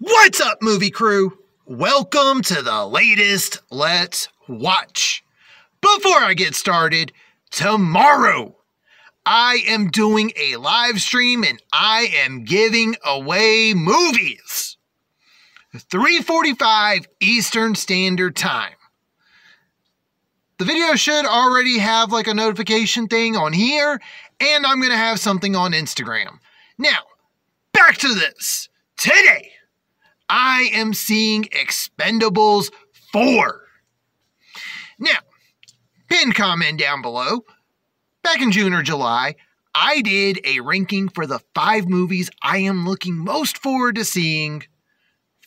What's up, movie crew? Welcome to the latest Let's Watch. Before I get started, tomorrow I am doing a live stream and I am giving away movies. 3:45 Eastern Standard Time. The video should already have like a notification thing on here and I'm going to have something on Instagram. Now, back to this. Today, I am seeing Expendables 4. Now, pin comment down below. Back in June or July, I did a ranking for the five movies I am looking most forward to seeing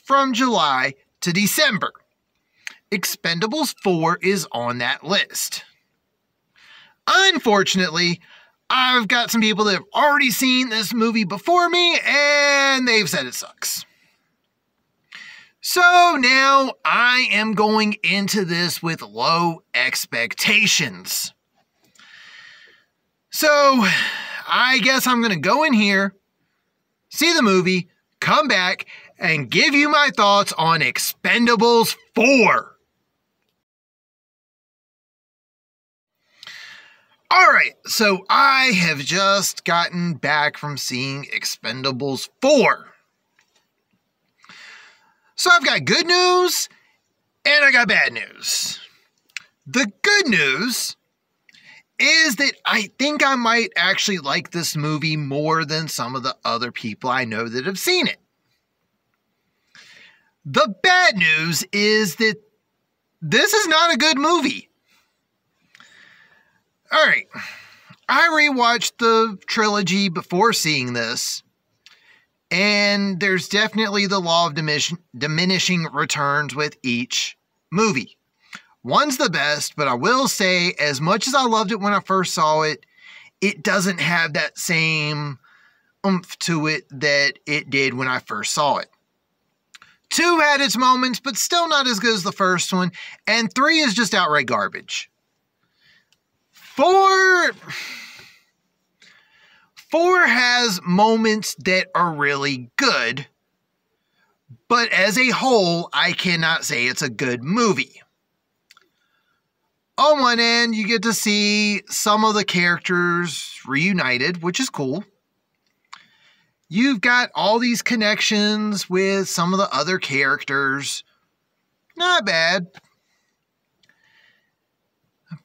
from July to December. Expendables 4 is on that list. Unfortunately, I've got some people that have already seen this movie before me and they've said it sucks. So now I am going into this with low expectations. So I guess I'm going to go in here, see the movie, come back, and give you my thoughts on Expendables 4. All right, so I have just gotten back from seeing Expendables 4. So I've got good news and I got bad news. The good news is that I think I might actually like this movie more than some of the other people I know that have seen it. The bad news is that this is not a good movie. All right. I rewatched the trilogy before seeing this, and there's definitely the law of diminishing returns with each movie. One's the best, but I will say, as much as I loved it when I first saw it, it doesn't have that same oomph to it that it did when I first saw it. Two had its moments, but still not as good as the first one. And three is just outright garbage. Four. Four has moments that are really good, but as a whole, I cannot say it's a good movie. On one end, you get to see some of the characters reunited, which is cool. You've got all these connections with some of the other characters. Not bad.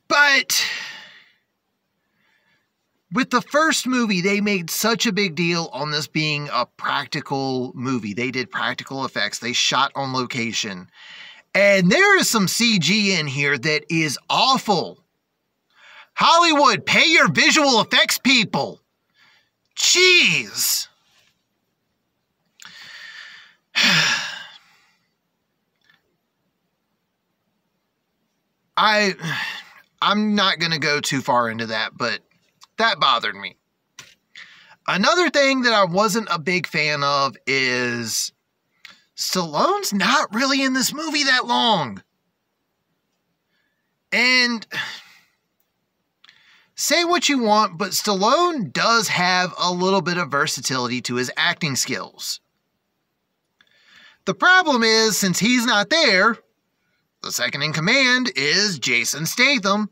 But with the first movie, they made such a big deal on this being a practical movie. They did practical effects, they shot on location. And there is some CG in here that is awful. Hollywood, pay your visual effects people. Jeez. I I'm not going to go too far into that, but that bothered me. Another thing that I wasn't a big fan of is Stallone's not really in this movie that long. And say what you want, but Stallone does have a little bit of versatility to his acting skills. The problem is, since he's not there, the second in command is Jason Statham,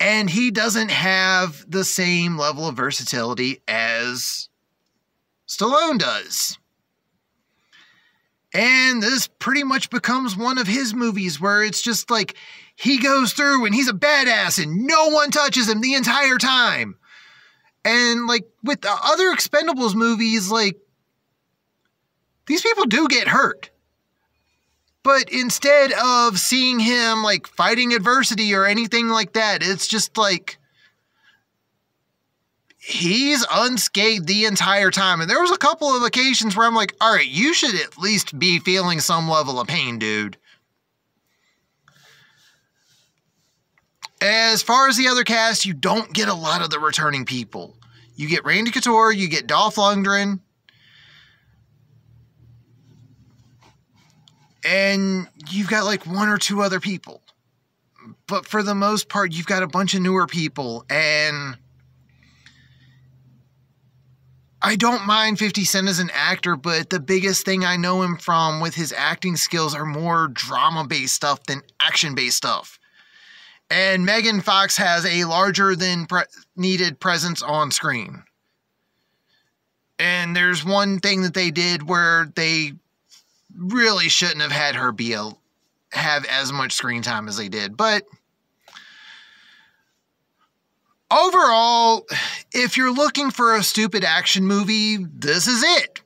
and he doesn't have the same level of versatility as Stallone does. And this pretty much becomes one of his movies where it's just like he goes through and he's a badass and no one touches him the entire time. And like with the other Expendables movies, like these people do get hurt. But instead of seeing him like fighting adversity or anything like that, it's just like he's unscathed the entire time. And there was a couple of occasions where I'm like, all right, you should at least be feeling some level of pain, dude. As far as the other cast, you don't get a lot of the returning people. You get Randy Couture, you get Dolph Lundgren, and you've got like one or two other people. But for the most part, you've got a bunch of newer people, and I don't mind 50 Cent as an actor, but the biggest thing I know him from with his acting skills are more drama based stuff than action based stuff. And Megan Fox has a larger than pre- needed presence on screen. And there's one thing that they did where they really shouldn't have had her be a, have as much screen time as they did, but overall, if you're looking for a stupid action movie, this is it.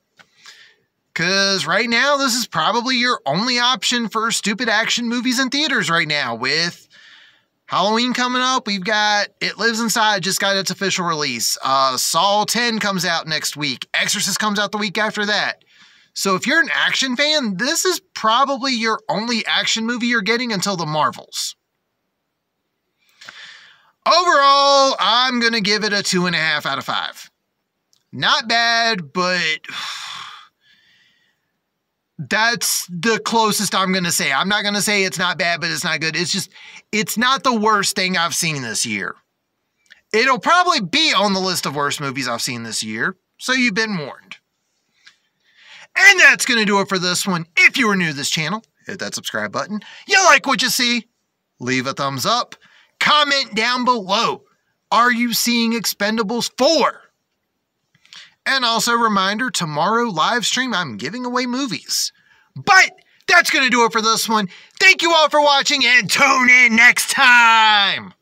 Because right now, this is probably your only option for stupid action movies in theaters right now. With Halloween coming up, we've got It Lives Inside, just got its official release. Uh, Saw 10 comes out next week. Exorcist comes out the week after that. So if you're an action fan, this is probably your only action movie you're getting until the Marvels. Overall, I'm going to give it a two and a half out of five. Not bad, but that's the closest I'm going to say. I'm not going to say it's not bad, but it's not good. It's just, it's not the worst thing I've seen this year. It'll probably be on the list of worst movies I've seen this year, so you've been warned. And that's going to do it for this one. If you are new to this channel, hit that subscribe button. You like what you see? Leave a thumbs up. Comment down below. Are you seeing Expendables 4? And also reminder, tomorrow live stream, I'm giving away movies. But that's going to do it for this one. Thank you all for watching and tune in next time.